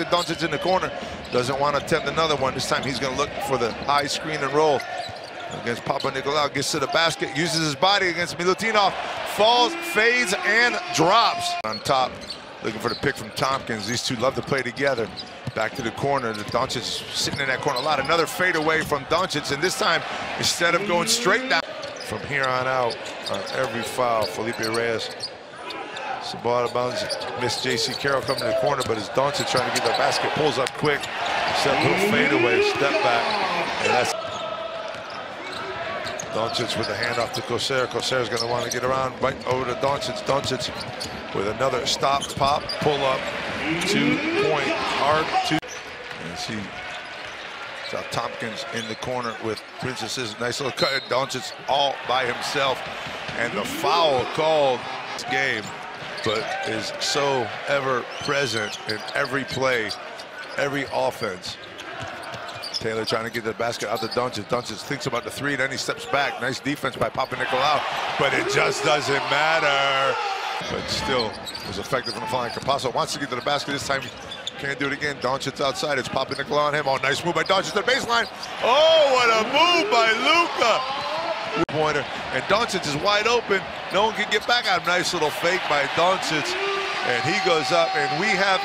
The Doncic in the corner doesn't want to attempt another one. This time he's going to look for the high screen and roll against Papanikolaou. Gets to the basket, uses his body against Milutinov, falls, fades, and drops. On top, looking for the pick from Thompkins. These two love to play together. Back to the corner. The Doncic sitting in that corner a lot. Another fade away from Doncic, and this time, instead of going straight down, from here on out, on every foul, Felipe Reyes it's the ball out of bounds. Missed Jaycee Carroll coming to the corner, but it's Doncic trying to get the basket. Pulls up quick. Set a little fadeaway, step back. And that's Doncic with the handoff to Causeur. Causeur's going to want to get around right over to Doncic. Doncic with another stop, pop, pull up, two-point hard two. And see South Thompkins in the corner with Printezis. Nice little cut. Doncic all by himself. And the foul called game but is so ever present in every play, every offense. Taylor trying to get the basket out to Doncic. Doncic thinks about the three, then he steps back. Nice defense by Papanikolaou, but it just doesn't matter. But still was effective from the flying. Campazzo wants to get to the basket this time. Can't do it again. Doncic outside. It's Papanikolaou on him. Oh, nice move by Doncic to the baseline. Oh, what a move by Luka pointer, and Doncic is wide open. No one can get back on. Nice little fake by Doncic, and he goes up, and we have